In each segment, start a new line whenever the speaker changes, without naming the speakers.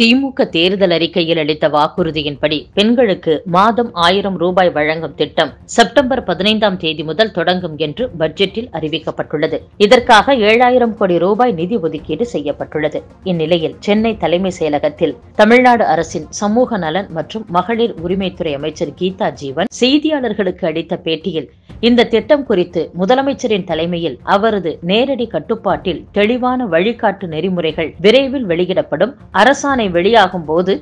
திமுக தேர்தல் அறிக்கையில் அளித்த வாக்குறுதியின்படி பெண்களுக்கு மாதம் ஆயிரம் ரூபாய் வழங்கும் திட்டம் செப்டம்பர் பதினைந்தாம் தேதி முதல் தொடங்கும் என்று பட்ஜெட்டில் அறிவிக்கப்பட்டுள்ளது இதற்காக ஏழாயிரம் கோடி ரூபாய் நிதி ஒதுக்கீடு செய்யப்பட்டுள்ளது இந்நிலையில் சென்னை தலைமை செயலகத்தில் தமிழ்நாடு அரசின் சமூக நலன் மற்றும் மகளிர் உரிமைத்துறை அமைச்சர் கீதா ஜீவன் செய்தியாளர்களுக்கு அளித்த பேட்டியில் இந்த திட்டம் குறித்து முதலமைச்சரின் தலைமையில் அவரது நேரடி கட்டுப்பாட்டில் தெளிவான வழிகாட்டு நெறிமுறைகள் விரைவில் வெளியிடப்படும் அரசாணை வெளியாகும் போது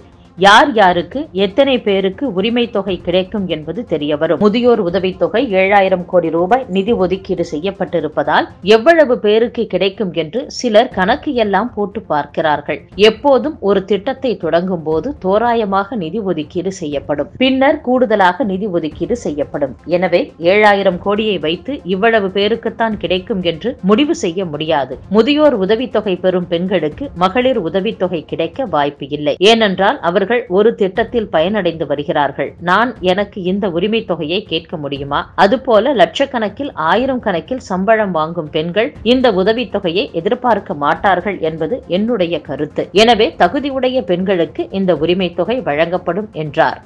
யார் யாருக்கு எத்தனை பேருக்கு உரிமை தொகை கிடைக்கும் என்பது தெரியவரும் முதியோர் முதியோர் உதவித்தொகை ஏழாயிரம் கோடி ரூபாய் நிதி ஒதுக்கீடு செய்யப்பட்டிருப்பதால் எவ்வளவு பேருக்கு கிடைக்கும் என்று சிலர் கணக்கு எல்லாம் போட்டு பார்க்கிறார்கள் எப்போதும் ஒரு திட்டத்தை தொடங்கும் போது தோராயமாக நிதி ஒதுக்கீடு செய்யப்படும் பின்னர் கூடுதலாக நிதி ஒதுக்கீடு செய்யப்படும் எனவே ஏழாயிரம் கோடியை வைத்து இவ்வளவு பேருக்குத்தான் கிடைக்கும் என்று முடிவு செய்ய முடியாது முதியோர் உதவித்தொகை பெறும் பெண்களுக்கு மகளிர் உதவித்தொகை கிடைக்க வாய்ப்பு இல்லை ஏனென்றால் அவர்கள் அவர்கள் ஒரு திட்டத்தில் பயனடைந்து வருகிறார்கள் நான் எனக்கு இந்த உரிமை தொகையை கேட்க முடியுமா அதுபோல லட்சக்கணக்கில் ஆயிரம் கணக்கில் சம்பளம் வாங்கும் பெண்கள் இந்த உதவித்தொகையை எதிர்பார்க்க மாட்டார்கள் என்பது என்னுடைய கருத்து எனவே தகுதியுடைய பெண்களுக்கு இந்த உரிமை தொகை வழங்கப்படும் என்றார்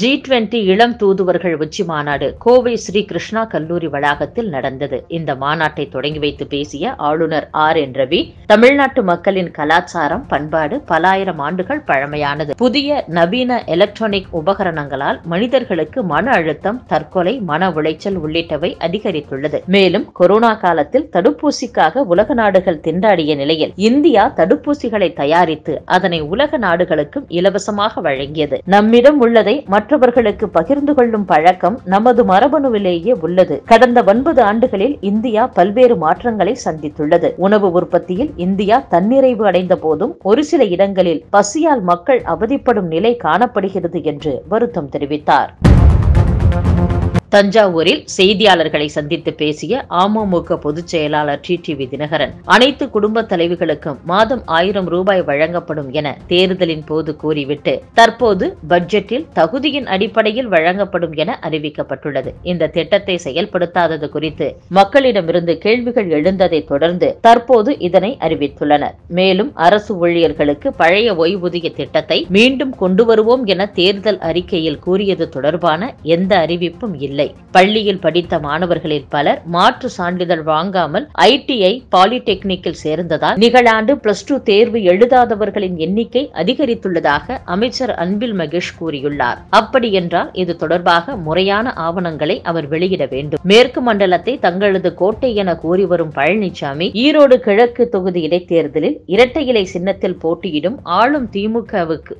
ஜி டுவெண்டி இளம் தூதுவர்கள் உச்சி மாநாடு கோவை ஸ்ரீ கிருஷ்ணா கல்லூரி வளாகத்தில் நடந்தது இந்த மாநாட்டை தொடங்கி வைத்து பேசிய ஆளுநர் ஆர் என் ரவி தமிழ்நாட்டு மக்களின் கலாச்சாரம் பண்பாடு பல ஆயிரம் ஆண்டுகள் பழமையானது புதிய நவீன எலக்ட்ரானிக் உபகரணங்களால் மனிதர்களுக்கு மன அழுத்தம் தற்கொலை மன உளைச்சல் உள்ளிட்டவை அதிகரித்துள்ளது மேலும் கொரோனா காலத்தில் தடுப்பூசிக்காக உலக நாடுகள் திண்டாடிய நிலையில் இந்தியா தடுப்பூசிகளை தயாரித்து அதனை உலக நாடுகளுக்கும் இலவசமாக வழங்கியது நம்மிடம் உள்ளதை மற்றவர்களுக்கு பகிர்ந்து கொள்ளும் பழக்கம் நமது மரபணுவிலேயே உள்ளது கடந்த ஒன்பது ஆண்டுகளில் இந்தியா பல்வேறு மாற்றங்களை சந்தித்துள்ளது உணவு உற்பத்தியில் இந்தியா தன்னிறைவு அடைந்த போதும் ஒரு சில இடங்களில் பசியால் மக்கள் அவதிப்படும் நிலை காணப்படுகிறது என்று வருத்தம் தெரிவித்தார் தஞ்சாவூரில் செய்தியாளர்களை சந்தித்து பேசிய அமமுக பொதுச் செயலாளர் டி டிவி தினகரன் அனைத்து குடும்ப தலைவர்களுக்கும் மாதம் ஆயிரம் ரூபாய் வழங்கப்படும் என தேர்தலின் போது கூறிவிட்டு தற்போது பட்ஜெட்டில் தகுதியின் அடிப்படையில் வழங்கப்படும் என அறிவிக்கப்பட்டுள்ளது இந்த திட்டத்தை செயல்படுத்தாதது குறித்து மக்களிடமிருந்து கேள்விகள் எழுந்ததை தொடர்ந்து தற்போது இதனை அறிவித்துள்ளனர் மேலும் அரசு ஊழியர்களுக்கு பழைய ஓய்வூதிய திட்டத்தை மீண்டும் கொண்டு வருவோம் என தேர்தல் அறிக்கையில் கூறியது தொடர்பான எந்த அறிவிப்பும் இல்லை இல்லை பள்ளியில் படித்த மாணவர்களில் பலர் மாற்று சான்றிதழ் வாங்காமல் ஐடிஐ பாலிடெக்னிக்கில் சேர்ந்ததால் நிகழாண்டு பிளஸ் டூ தேர்வு எழுதாதவர்களின் எண்ணிக்கை அதிகரித்துள்ளதாக அமைச்சர் அன்பில் மகேஷ் கூறியுள்ளார் அப்படி என்றால் இது தொடர்பாக முறையான ஆவணங்களை அவர் வெளியிட வேண்டும் மேற்கு மண்டலத்தை தங்களது கோட்டை என கூறி வரும் பழனிசாமி ஈரோடு கிழக்கு தொகுதி இடைத்தேர்தலில் இரட்டை இலை சின்னத்தில் போட்டியிடும் ஆளும் திமுகவுக்கு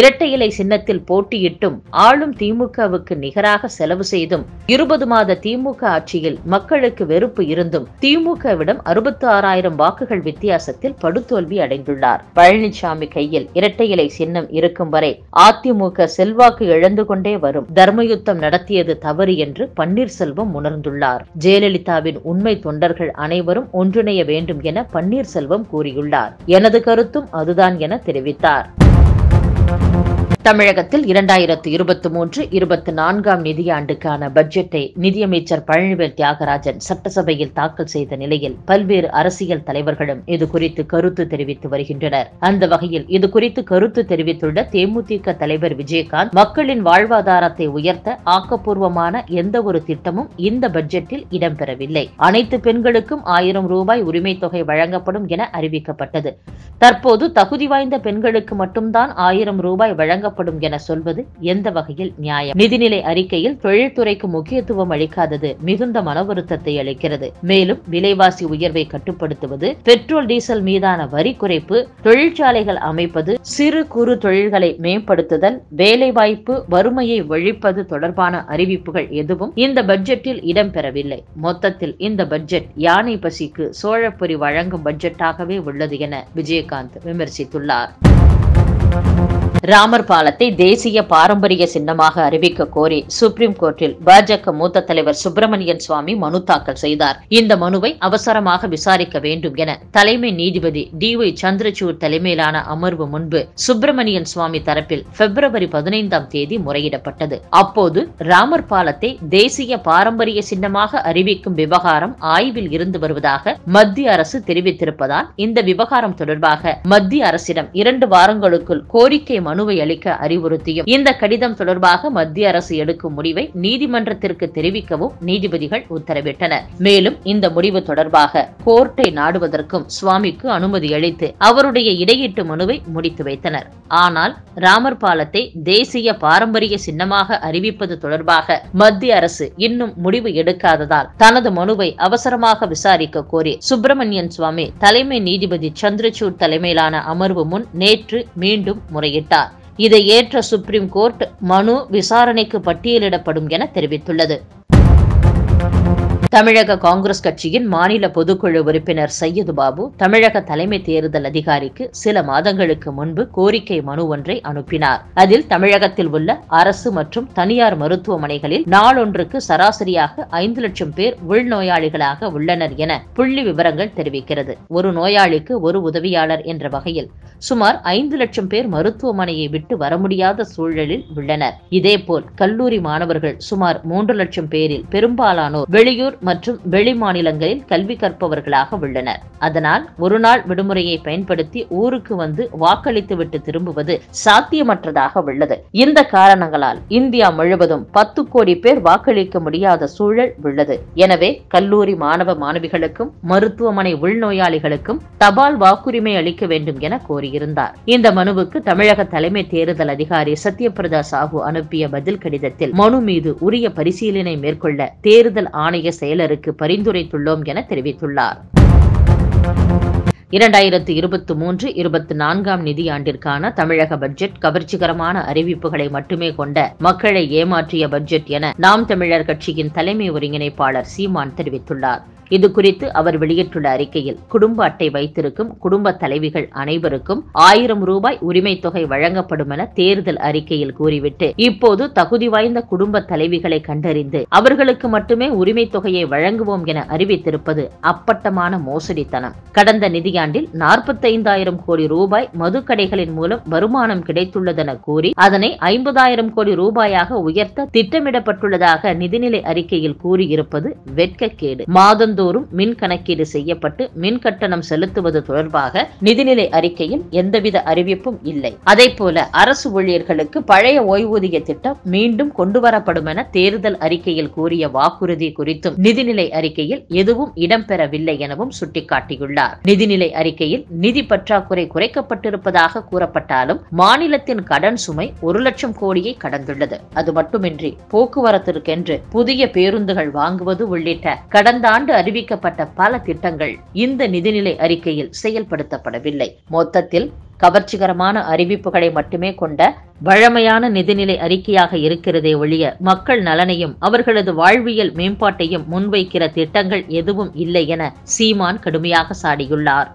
இரட்டை இலை சின்னத்தில் போட்டியிட்டும் ஆளும் திமுகவுக்கு நிகராக செலவு செய்து செய்தும் இருபது மாத திமுக ஆட்சியில் மக்களுக்கு வெறுப்பு இருந்தும் திமுகவிடம் அறுபத்தி ஆறாயிரம் வாக்குகள் வித்தியாசத்தில் படுதோல்வி அடைந்துள்ளார் பழனிசாமி கையில் இரட்டை இலை சின்னம் இருக்கும் வரை அதிமுக செல்வாக்கு இழந்து கொண்டே வரும் தர்மயுத்தம் நடத்தியது தவறு என்று பன்னீர்செல்வம் உணர்ந்துள்ளார் ஜெயலலிதாவின் உண்மை தொண்டர்கள் அனைவரும் ஒன்றிணைய வேண்டும் என பன்னீர்செல்வம் கூறியுள்ளார் எனது கருத்தும் அதுதான் என தெரிவித்தார் தமிழகத்தில் இரண்டாயிரத்து இருபத்தி மூன்று இருபத்தி நான்காம் நிதியாண்டுக்கான பட்ஜெட்டை நிதியமைச்சர் பழனிவேல் தியாகராஜன் சட்டசபையில் தாக்கல் செய்த நிலையில் பல்வேறு அரசியல் தலைவர்களும் இதுகுறித்து கருத்து தெரிவித்து வருகின்றனர் அந்த வகையில் இதுகுறித்து கருத்து தெரிவித்துள்ள தேமுதிக தலைவர் விஜயகாந்த் மக்களின் வாழ்வாதாரத்தை உயர்த்த ஆக்கப்பூர்வமான எந்த ஒரு திட்டமும் இந்த பட்ஜெட்டில் இடம்பெறவில்லை அனைத்து பெண்களுக்கும் ஆயிரம் ரூபாய் உரிமை தொகை வழங்கப்படும் என அறிவிக்கப்பட்டது தற்போது தகுதி வாய்ந்த பெண்களுக்கு மட்டும்தான் ஆயிரம் ரூபாய் வழங்க வழங்கப்படும் என சொல்வது எந்த வகையில் நியாயம் நிதிநிலை அறிக்கையில் தொழில்துறைக்கு முக்கியத்துவம் அளிக்காதது மிகுந்த மன வருத்தத்தை அளிக்கிறது மேலும் விலைவாசி உயர்வை கட்டுப்படுத்துவது பெட்ரோல் டீசல் மீதான வரி குறைப்பு தொழிற்சாலைகள் அமைப்பது சிறு குறு தொழில்களை மேம்படுத்துதல் வேலைவாய்ப்பு வறுமையை ஒழிப்பது தொடர்பான அறிவிப்புகள் எதுவும் இந்த பட்ஜெட்டில் இடம்பெறவில்லை மொத்தத்தில் இந்த பட்ஜெட் யானை பசிக்கு சோழப்பொறி வழங்கும் பட்ஜெட்டாகவே உள்ளது என விஜயகாந்த் விமர்சித்துள்ளார் ராமர் பாலத்தை தேசிய பாரம்பரிய சின்னமாக அறிவிக்க கோரி சுப்ரீம் கோர்ட்டில் பாஜக மூத்த தலைவர் சுப்பிரமணியன் சுவாமி மனு தாக்கல் செய்தார் இந்த மனுவை அவசரமாக விசாரிக்க வேண்டும் என தலைமை நீதிபதி டி ஒய் சந்திரசூட் தலைமையிலான அமர்வு முன்பு சுப்பிரமணியன் சுவாமி தரப்பில் பிப்ரவரி பதினைந்தாம் தேதி முறையிடப்பட்டது அப்போது ராமர் பாலத்தை தேசிய பாரம்பரிய சின்னமாக அறிவிக்கும் விவகாரம் ஆய்வில் இருந்து வருவதாக மத்திய அரசு தெரிவித்திருப்பதால் இந்த விவகாரம் தொடர்பாக மத்திய அரசிடம் இரண்டு வாரங்களுக்குள் கோரிக்கை மனுவை அளிக்க அறிவுறுத்தியும் இந்த கடிதம் தொடர்பாக மத்திய அரசு எடுக்கும் முடிவை நீதிமன்றத்திற்கு தெரிவிக்கவும் நீதிபதிகள் உத்தரவிட்டனர் மேலும் இந்த முடிவு தொடர்பாக கோர்ட்டை நாடுவதற்கும் சுவாமிக்கு அனுமதி அளித்து அவருடைய இடையீட்டு மனுவை முடித்து வைத்தனர் ஆனால் ராமர் பாலத்தை தேசிய பாரம்பரிய சின்னமாக அறிவிப்பது தொடர்பாக மத்திய அரசு இன்னும் முடிவு எடுக்காததால் தனது மனுவை அவசரமாக விசாரிக்க கோரி சுப்பிரமணியன் சுவாமி தலைமை நீதிபதி சந்திரசூட் தலைமையிலான அமர்வு முன் நேற்று மீண்டும் முறையிட்டார் இதை ஏற்ற சுப்ரீம் கோர்ட் மனு விசாரணைக்கு பட்டியலிடப்படும் என தெரிவித்துள்ளது தமிழக காங்கிரஸ் கட்சியின் மாநில பொதுக்குழு உறுப்பினர் சையது பாபு தமிழக தலைமை தேர்தல் அதிகாரிக்கு சில மாதங்களுக்கு முன்பு கோரிக்கை மனு ஒன்றை அனுப்பினார் அதில் தமிழகத்தில் உள்ள அரசு மற்றும் தனியார் மருத்துவமனைகளில் நாளொன்றுக்கு சராசரியாக ஐந்து லட்சம் பேர் உள்நோயாளிகளாக உள்ளனர் என புள்ளி விவரங்கள் தெரிவிக்கிறது ஒரு நோயாளிக்கு ஒரு உதவியாளர் என்ற வகையில் சுமார் ஐந்து லட்சம் பேர் மருத்துவமனையை விட்டு வர முடியாத சூழலில் உள்ளனர் இதேபோல் கல்லூரி மாணவர்கள் சுமார் மூன்று லட்சம் பேரில் பெரும்பாலானோர் வெளியூர் மற்றும் வெளி மாநிலங்களில் கல்வி கற்பவர்களாக உள்ளனர் அதனால் ஒருநாள் விடுமுறையை பயன்படுத்தி ஊருக்கு வந்து வாக்களித்துவிட்டு திரும்புவது சாத்தியமற்றதாக உள்ளது இந்த காரணங்களால் இந்தியா முழுவதும் பத்து கோடி பேர் வாக்களிக்க முடியாத சூழல் உள்ளது எனவே கல்லூரி மாணவ மாணவிகளுக்கும் மருத்துவமனை உள்நோயாளிகளுக்கும் தபால் வாக்குரிமை அளிக்க வேண்டும் என கோரியிருந்தார் இந்த மனுவுக்கு தமிழக தலைமை தேர்தல் அதிகாரி சத்யபிரதா சாஹூ அனுப்பிய பதில் கடிதத்தில் மனு மீது உரிய பரிசீலனை மேற்கொள்ள தேர்தல் ஆணைய செயல் செயலருக்கு பரிந்துரைத்துள்ளோம் என தெரிவித்துள்ளார் இரண்டாயிரத்து இருபத்தி மூன்று இருபத்தி நான்காம் நிதியாண்டிற்கான தமிழக பட்ஜெட் கவர்ச்சிகரமான அறிவிப்புகளை மட்டுமே கொண்ட மக்களை ஏமாற்றிய பட்ஜெட் என நாம் தமிழர் கட்சியின் தலைமை ஒருங்கிணைப்பாளர் சீமான் தெரிவித்துள்ளார் இது குறித்து அவர் வெளியிட்டுள்ள அறிக்கையில் குடும்ப அட்டை வைத்திருக்கும் குடும்ப தலைவிகள் அனைவருக்கும் ஆயிரம் ரூபாய் உரிமை தொகை வழங்கப்படும் என தேர்தல் அறிக்கையில் கூறிவிட்டு இப்போது தகுதி வாய்ந்த குடும்ப தலைவிகளை கண்டறிந்து அவர்களுக்கு மட்டுமே உரிமை தொகையை வழங்குவோம் என அறிவித்திருப்பது அப்பட்டமான மோசடித்தனம் கடந்த நிதியாண்டில் நாற்பத்தைந்தாயிரம் கோடி ரூபாய் மதுக்கடைகளின் மூலம் வருமானம் கிடைத்துள்ளதென கூறி அதனை ஐம்பதாயிரம் கோடி ரூபாயாக உயர்த்த திட்டமிடப்பட்டுள்ளதாக நிதிநிலை அறிக்கையில் கூறியிருப்பது வெட்கக்கேடு மாதந்தோறும் மாதந்தோறும் மின் கணக்கீடு செய்யப்பட்டு மின் கட்டணம் செலுத்துவது தொடர்பாக நிதிநிலை அறிக்கையில் எந்தவித அறிவிப்பும் இல்லை அதே போல அரசு ஊழியர்களுக்கு பழைய ஓய்வூதிய திட்டம் மீண்டும் கொண்டுவரப்படும் என தேர்தல் அறிக்கையில் கூறிய வாக்குறுதி குறித்தும் நிதிநிலை அறிக்கையில் எதுவும் இடம்பெறவில்லை எனவும் சுட்டிக்காட்டியுள்ளார் நிதிநிலை அறிக்கையில் நிதி பற்றாக்குறை குறைக்கப்பட்டிருப்பதாக கூறப்பட்டாலும் மாநிலத்தின் கடன் சுமை ஒரு லட்சம் கோடியை கடந்துள்ளது அது மட்டுமின்றி போக்குவரத்திற்கென்று புதிய பேருந்துகள் வாங்குவது உள்ளிட்ட கடந்த ஆண்டு அறிவிக்கப்பட்ட பல திட்டங்கள் இந்த நிதிநிலை அறிக்கையில் செயல்படுத்தப்படவில்லை மொத்தத்தில் கவர்ச்சிகரமான அறிவிப்புகளை மட்டுமே கொண்ட வழமையான நிதிநிலை அறிக்கையாக இருக்கிறதே ஒழிய மக்கள் நலனையும் அவர்களது வாழ்வியல் மேம்பாட்டையும் முன்வைக்கிற திட்டங்கள் எதுவும் இல்லை என சீமான் கடுமையாக சாடியுள்ளார்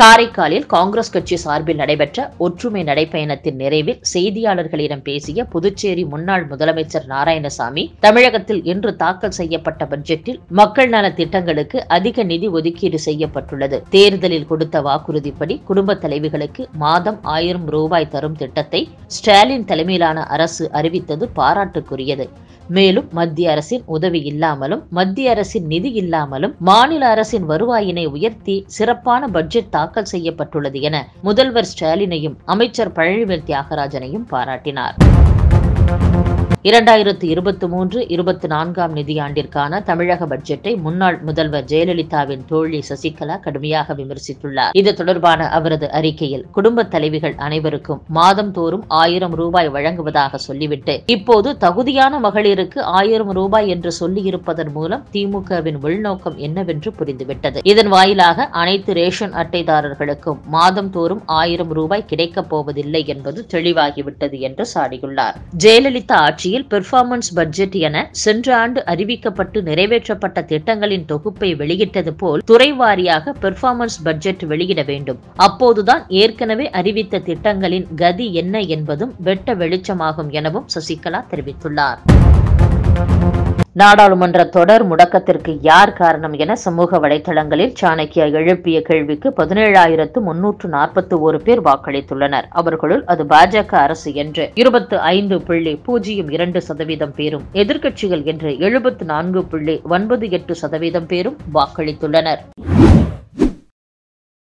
காரைக்காலில் காங்கிரஸ் கட்சி சார்பில் நடைபெற்ற ஒற்றுமை நடைப்பயணத்தின் நிறைவில் செய்தியாளர்களிடம் பேசிய புதுச்சேரி முன்னாள் முதலமைச்சர் நாராயணசாமி தமிழகத்தில் இன்று தாக்கல் செய்யப்பட்ட பட்ஜெட்டில் மக்கள் நல திட்டங்களுக்கு அதிக நிதி ஒதுக்கீடு செய்யப்பட்டுள்ளது தேர்தலில் கொடுத்த வாக்குறுதிப்படி குடும்ப தலைவிகளுக்கு மாதம் ஆயிரம் ரூபாய் தரும் திட்டத்தை ஸ்டாலின் தலைமையிலான அரசு அறிவித்தது பாராட்டுக்குரியது மேலும் மத்திய அரசின் உதவி இல்லாமலும் மத்திய அரசின் நிதி இல்லாமலும் மாநில அரசின் வருவாயினை உயர்த்தி சிறப்பான பட்ஜெட் தாக்கல் செய்யப்பட்டுள்ளது என முதல்வர் ஸ்டாலினையும் அமைச்சர் பழனிவேல் தியாகராஜனையும் பாராட்டினார் இரண்டாயிரத்தி இருபத்தி மூன்று இருபத்தி நான்காம் நிதியாண்டிற்கான தமிழக பட்ஜெட்டை முன்னாள் முதல்வர் ஜெயலலிதாவின் தோழி சசிகலா கடுமையாக விமர்சித்துள்ளார் இது தொடர்பான அவரது அறிக்கையில் குடும்ப தலைவிகள் அனைவருக்கும் மாதம் தோறும் ஆயிரம் ரூபாய் வழங்குவதாக சொல்லிவிட்டு இப்போது தகுதியான மகளிருக்கு ஆயிரம் ரூபாய் என்று சொல்லியிருப்பதன் மூலம் திமுகவின் உள்நோக்கம் என்னவென்று புரிந்துவிட்டது இதன் வாயிலாக அனைத்து ரேஷன் அட்டைதாரர்களுக்கும் மாதம் தோறும் ஆயிரம் ரூபாய் கிடைக்கப் போவதில்லை என்பது தெளிவாகிவிட்டது என்று சாடியுள்ளார் ஜெயலலிதா ஆட்சியில் நிகழ்ச்சியில் பெர்ஃபார்மன்ஸ் பட்ஜெட் என சென்ற ஆண்டு அறிவிக்கப்பட்டு நிறைவேற்றப்பட்ட திட்டங்களின் தொகுப்பை வெளியிட்டது போல் துறை வாரியாக பெர்ஃபார்மன்ஸ் பட்ஜெட் வெளியிட வேண்டும் அப்போதுதான் ஏற்கனவே அறிவித்த திட்டங்களின் கதி என்ன என்பதும் வெட்ட வெளிச்சமாகும் எனவும் சசிகலா தெரிவித்துள்ளார் நாடாளுமன்ற தொடர் முடக்கத்திற்கு யார் காரணம் என சமூக வலைதளங்களில் சாணக்கியா எழுப்பிய கேள்விக்கு பதினேழாயிரத்து முன்னூற்று நாற்பத்தி ஒரு பேர் வாக்களித்துள்ளனர் அவர்களுள் அது பாஜக அரசு என்று இருபத்து ஐந்து புள்ளி பூஜ்ஜியம் இரண்டு சதவீதம் பேரும் எதிர்க்கட்சிகள் என்று எழுபத்து நான்கு புள்ளி ஒன்பது எட்டு சதவீதம் பேரும் வாக்களித்துள்ளனர்